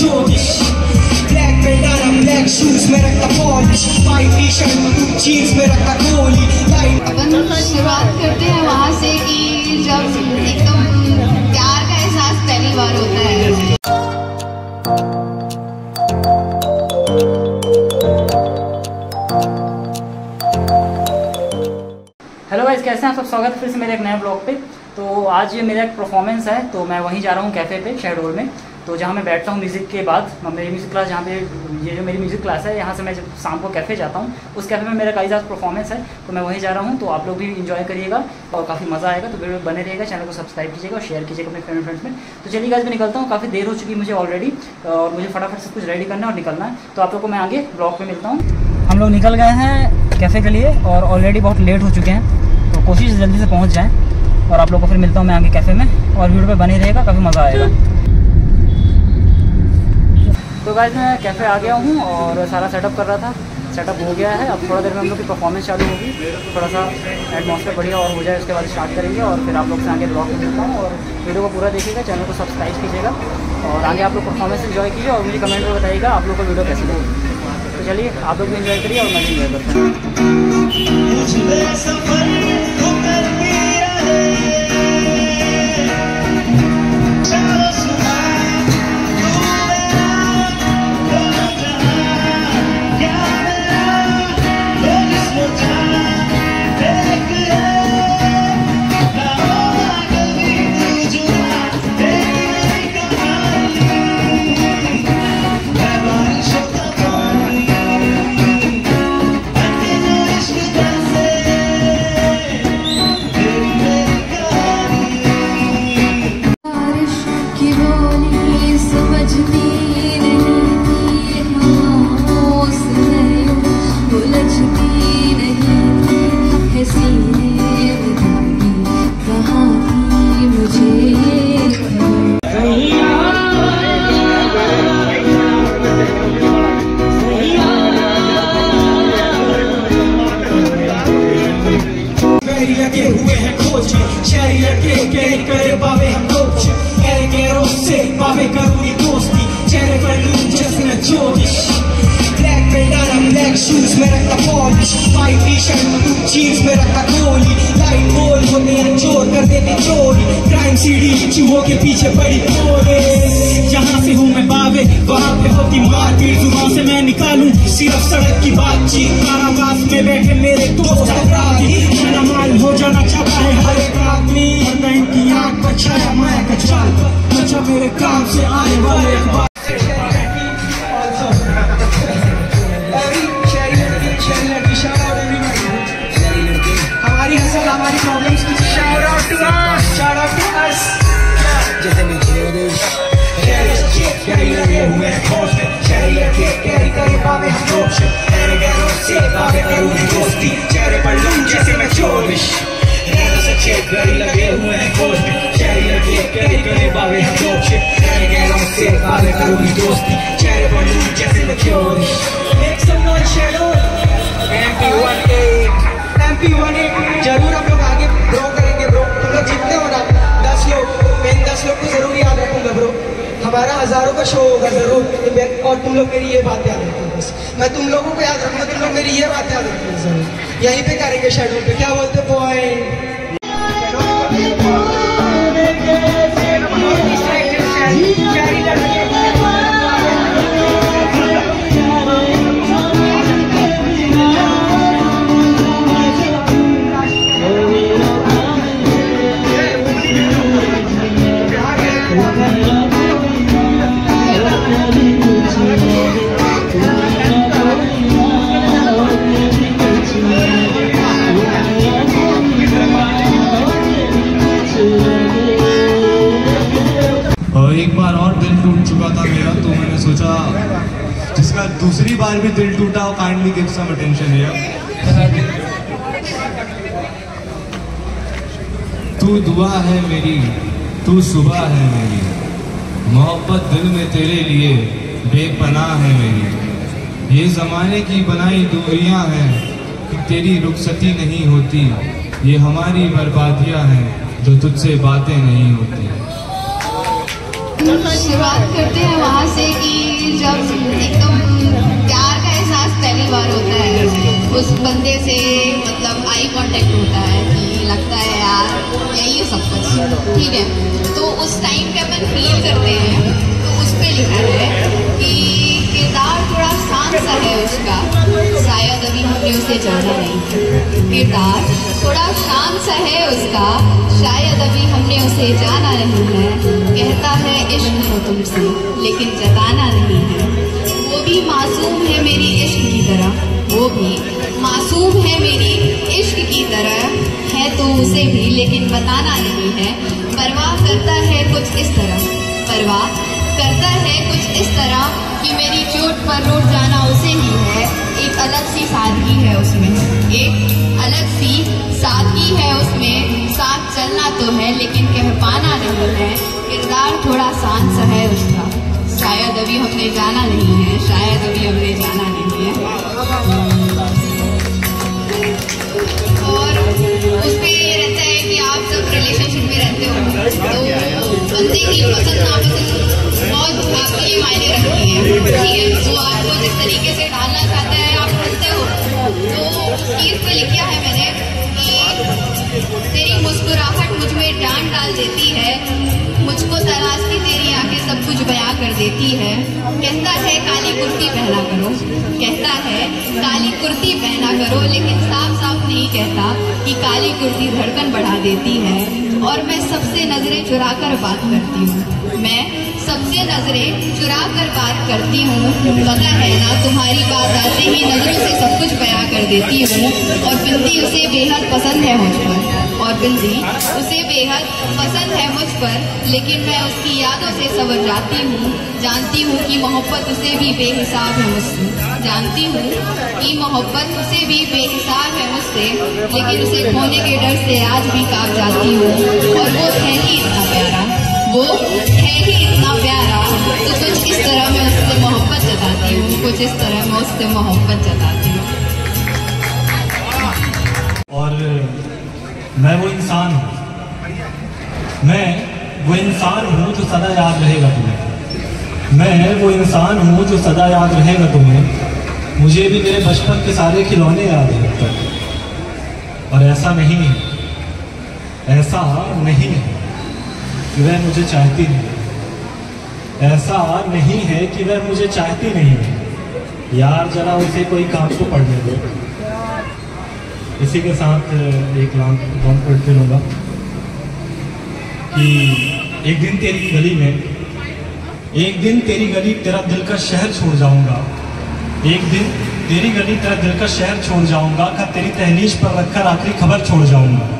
चौबीस black bandana black shoes में रखता polish white T shirt jeans में रखता कोहली अपन शुरुआत करते हैं वहाँ से कि जब एकदम प्यार का एहसास पहली बार होता है। हेलो गाइस कैसे हैं आप सब? स्वागत है फिर से मेरे एक नए ब्लॉग पे। तो आज ये मेरा एक परफॉर्मेंस है तो मैं वहीं जा रहा हूँ कैफ़े पे शहडोल में। तो जहाँ मैं बैठता हूँ म्यूज़िक के बाद मेरी म्यूज़िक क्लास जहाँ पे, ये जो मेरी म्यूज़िक क्लास है, यहाँ से मैं जब शाम को कैफ़े जाता हूँ, उस कैफ़े में मेरा आज परफॉर्मेंस है तो मैं वहीं जा रहा हूँ तो आप लोग भी इंजॉय करिएगा और काफ़ी मज़ा आएगा तो वीडियो बने रहेगा चैनल को सब्सक्राइब कीजिएगा और शेयर कीजिएगा अपने फ्रेंड फ्रेंड्स में। तो चलिए गाइस मैं निकलता हूँ, काफ़ी देर हो चुकी है मुझे ऑलरेडी और मुझे फटाफट सब कुछ रेडी करना और निकलना है। तो आप लोग को मैं आगे ब्लॉग में मिलता हूँ। हम लोग निकल गए हैं कैफ़े के लिए और ऑलरेडी बहुत लेट हो चुके हैं तो कोशिश जल्दी से पहुँच जाएँ और आप लोग को फिर मिलता हूँ मैं आगे कैफ़े में और वीडियो पे बने रहेगा काफ़ी मज़ा आएगा। तो गाइस मैं कैफ़े आ गया हूँ और सारा सेटअप कर रहा था। सेटअप हो गया है। अब थोड़ा देर में हम लोग की परफॉर्मेंस चालू होगी। थोड़ा सा एटमॉस्फेयर बढ़िया और हो जाए, उसके बाद स्टार्ट करेंगे और फिर आप लोग से आगे ब्लॉग में मिलता हूँ और वीडियो को पूरा देखिएगा चैनल को सब्सक्राइब कीजिएगा और आगे आप लोग परफॉर्मेंस इन्जॉय कीजिए और मुझे कमेंट में बताइएगा आप लोग को वीडियो कैसी लगी तो चलिए, आप लोग भी इन्जॉय करिए और मैं भी इन्जॉय करता हूँ। चूहों के पीछे पड़ी पोरे जहाँ से हूँ मैं बावे, वहाँ पे होती मारपीट ज़ुबान से मैं निकालूं सिर्फ़ सड़क की बातचीत। कारावास में बैठे मेरे दोस्त अपराधी मेरा माल हो, जाना चाहता है हर एक आदमी। की आँख पर छाया, मैं कचाल अच्छा मेरे काम से आने वाले अखबार मैं चोरिश से चेक कैरी लगे हुए हैं में शहरी लड़के कैरी करे पावे हम जोश तेरे गैरों से पावे करूँगी दोस्ती। चेहरे पर लूँ जैसे मैं चोरिश Make some noise, shadow. MP18 MP18 ज़रूर हम लोग आगे ग्रो करेंगे ब्रो तुम लोग जितने हो ना दस लोग इन दस लोग को ज़रूर याद रखूँगा ब्रो हमारा हज़ारों का शो होगा ज़रूर। और तुम लोग मेरी ये बात याद रखो बस। मैं तुम लोगों को याद रखूँगा, तुम लोग मेरी ये बात याद रखो ज़रूर यहीं पे करेंगे शेड्यूल पे। क्या बोलते पॉइंट दिल टूट चुका था मेरा तो मैंने सोचा, जिसका दूसरी बार भी दिल टूटा हो kindly give some attention here तू दुआ है मेरी, तू सुबह है मेरी। मोहब्बत दिल में तेरे लिए, बेपनाह है मेरी। ये जमाने की बनाई दूरियाँ हैं, कि तेरी रुखसती नहीं होती। ये हमारी बर्बादियाँ हैं, जो तुझसे बातें नहीं होती। शुरुआत करते हैं वहाँ से कि जब एकदम प्यार का एहसास पहली बार होता है, उस बंदे से मतलब आई कांटेक्ट होता है कि लगता है यार यही है सब कुछ? ठीक है? तो उस टाइम पे अपन फील करते हैं तो उस पर लिखा है कि किरदार थोड़ा शांत सा है उसका। शायद अभी हमने उसे जाना नहीं। किरदार थोड़ा शांत सा है उसका। अभी हमने उसे जाना नहीं है। कहता है, इश्क हो तुमसे, लेकिन जताना नहीं है। वो भी मासूम है मेरी इश्क की तरह। वो भी मासूम है मेरी इश्क की तरह। है तो उसे भी, लेकिन बताना नहीं है। परवाह करता है कुछ इस तरह। परवाह करता है कुछ इस तरह कि मेरी चोट पर रोट जाना उसे ही है। एक अलग सी सादगी है उसमें। एक अलग सी सादगी है साथ चलना तो है, लेकिन कह पाना नहीं है। किरदार थोड़ा शांत सा है उसका। शायद अभी हमने जाना नहीं है, शायद अभी हमने जाना नहीं है। और उस पे ये रहता है कि आप सब रिलेशनशिप में रहते हो तो बंदे की पसंद नापसंद बहुत आपके लिए मायने रखती है। ठीक है, वो आपको जिस तरीके से डालना चाहता है, आप ढलते हो। तो उस चीज़ पे लिखा है मैंने तेरी मुस्कुराहट मुझमें डांट डाल देती है। मुझको तराशती तेरी आँखें सब कुछ बयां कर देती है। कहता है, काली कुर्ती पहना करो। कहता है, काली कुर्ती पहना करो। लेकिन साफ़ साफ़ नहीं कहता कि काली कुर्ती धड़कन बढ़ा देती है। और मैं सबसे नज़रें चुरा कर बात करती हूँ। मैं सबसे नज़रें चुरा कर बात करती हूँ। पता है ना, तुम्हारी बात आते ही नज़रों से सब कुछ बयां कर देती हूँ। और बिंदी उसे बेहद पसंद है मुझ पर। और बिंदी उसे बेहद पसंद है मुझ पर, लेकिन मैं उसकी यादों से सवर जाती हूँ। जानती हूँ कि मोहब्बत उसे भी बेहिसाब है मुझसे जानती हूँ कि मोहब्बत उसे भी बेहिसाब है मुझसे लेकिन उसे खोने के डर से आज भी काँप जाती हूँ। और वो है ही इतना प्यारा। वो है ही इतना प्यारा तो कुछ इस तरह मैं उससे मोहब्बत जताती हूँ, कुछ इस तरह मैं उससे मोहब्बत जताती हूँ। और मैं वो इंसान हूँ। मैं वो इंसान हूँ जो सदा याद रहेगा तुम्हें। मैं वो इंसान हूँ जो सदा याद रहेगा तुम्हें। मुझे भी मेरे बचपन के सारे खिलौने याद हैं और ऐसा नहीं है। ऐसा नहीं है। कि वह मुझे चाहती नहीं ऐसा नहीं है कि वह मुझे चाहती नहीं है। यार, जरा उसे कोई काम तो पढ़ने दो। इसी के साथ, एक लाइन लाइन पढ़ते लूँगा कि एक दिन तेरी गली में, एक दिन तेरी गली तेरा दिल का शहर छोड़ जाऊँगा। एक दिन तेरी गली तेरा दिल का शहर छोड़ जाऊँगा, का तेरी तहलीश पर रखकर आखिरी खबर छोड़ जाऊँगा।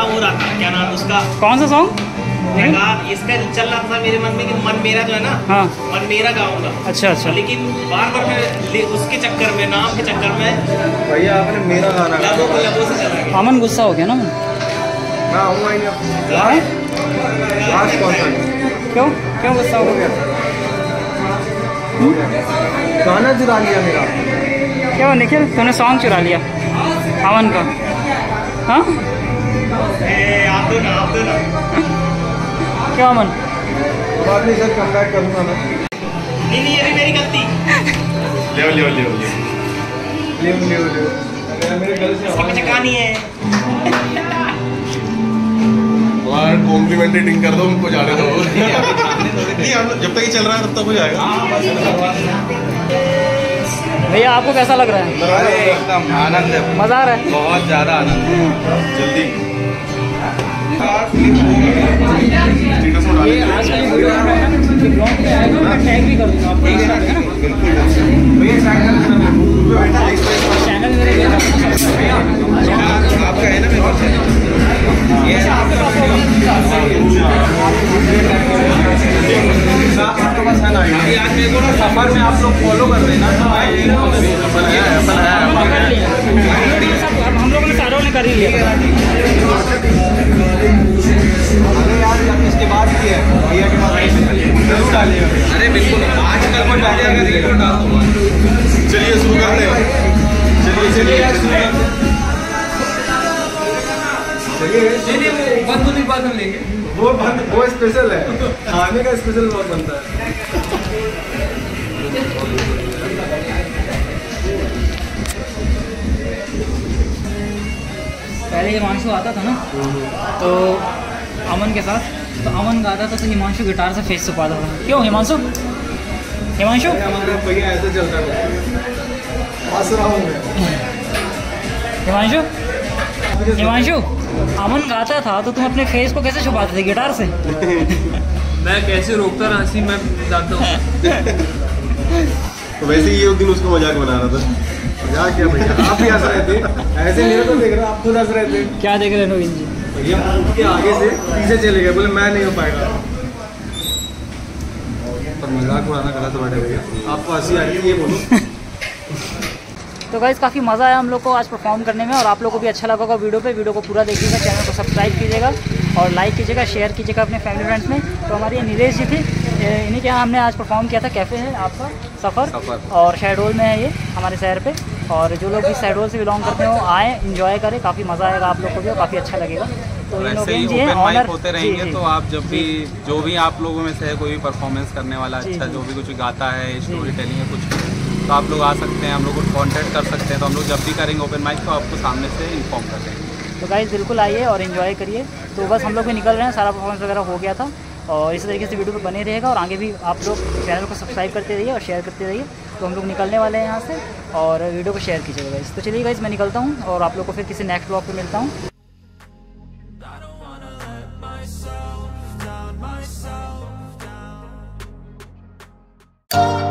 हो रहा था? क्या नाम उसका? कौन सा सॉन्ग इसका चल रहा था मेरे मन में कि मन मेरा जो है ना हाँ। मन मेरा गाऊँगा। अच्छा अच्छा। लेकिन बार बार मैं उसके चक्कर में नाम के चक्कर में भैया आपने मेरा गाना लबों को लबों से चला अमन गुस्सा हो गया ना? मैं आऊँगा ही नहीं। हाँ? कौन सा क्यों? क्यों गुस्सा हो गया? गाना चुरा लिया मेरा। क्यों निखिल? तूने सॉन्ग चुरा लिया। अमन का। हाँ? क्यों मन? बाद में सर कम बैक करूँगा मैं? नहीं नहीं ये भी मेरी गलती। ले ले ले ले ले ले ले मेरे गल से इसकी मुझे कहानी है। कॉम्प्लीमेंट्री टिंग कर दो उनको जाने दो नहीं हम जब तक ये चल रहा है तब तक हो जाएगा। भैया आपको कैसा लग रहा है? एकदम आनंद है। मज़ा आ रहा है? बहुत ज़्यादा आनंद जल्दी। सफ़र में आप लोग फॉलो कर रहे हैं ना ने सारों ने कर ही लिया। अरे यार इसके बाद की है। भैया के पास अरे बिल्कुल आज कल को डाल जाएगा रील डाल दूँगा। चलिए शुरू करते हैं। चलिए चलिए वो बंद वो स्पेशल है। खाने का स्पेशल बहुत बनता है। पहले हिमांशु आता था ना? तो अमन के साथ तो अमन गाता था तो हिमांशु गिटार से फेस छुपाता था। क्यों हिमांशु? हिमांशु? हिमांशु? हिमांशु अमन गाता था तो तुम अपने फेस को कैसे छुपाते थे गिटार से? मैं कैसे रोकता रहा? मैं जानता हूँ। तो वैसे ही ये उस दिन उसको मज़ाक बना रहा था। मज़ाक क्या भैया? आप भी हंस रहे थे। ऐसे मेरे को देख रहे आप खुद हंस रहे थे। क्या देख रहे नवीन जी? भैया के आगे से पीछे चले गए बोले मैं नहीं हो पाएगा। पर मज़ाक उड़ाना गलत है भैया। आपको हँसी आ रही है ये बोलो। तो गाइज़ काफ़ी मज़ा आया हम लोग को आज परफॉर्म करने में और आप लोग को भी अच्छा लगा होगा वीडियो पे। वीडियो को पूरा देखिएगा चैनल को सब्सक्राइब कीजिएगा और लाइक कीजिएगा शेयर कीजिएगा अपने फैमिली फ्रेंड्स में। तो हमारे ये नीलेश जी थे इन्हीं के यहाँ हमने आज परफॉर्म किया था? कैफ़े है आपका सफ़र। सफ़र। और शहडोल में है ये हमारे शहर पे। और जो लोग भी शहडोल से बिलोंग करते हो आए इंजॉय करें। काफ़ी मज़ा आएगा आप लोग को भी और काफ़ी अच्छा लगेगा। तो वैसे ही ओपन माइक होते रहेंगे जी। तो आप जब भी जो। भी आप लोगों में से है कोई भी परफॉर्मेंस करने वाला अच्छा जो। भी कुछ गाता है स्टोरी टेलिंग है कुछ तो आप लोग आ सकते हैं हम लोग को कॉन्टेक्ट कर सकते हैं। तो हम लोग जब भी करेंगे ओपन माइक तो आपको सामने से इन्फॉर्म कर देंगे। तो गाइज़ बिल्कुल आइए और इन्जॉय करिए। तो बस हम लोग भी निकल रहे हैं सारा परफॉर्मेंस वगैरह हो गया था। और इसी तरीके से वीडियो पर बने रहेगा और आगे भी आप लोग चैनल को सब्सक्राइब करते रहिए और शेयर करते रहिए तो हम लोग निकलने वाले हैं यहाँ से और वीडियो को शेयर कीजिएगा गाइज़ तो चलिए गाइज़ मैं निकलता हूँ और आप लोग को फिर किसी नेक्स्ट ब्लॉग पर मिलता हूँ Oh.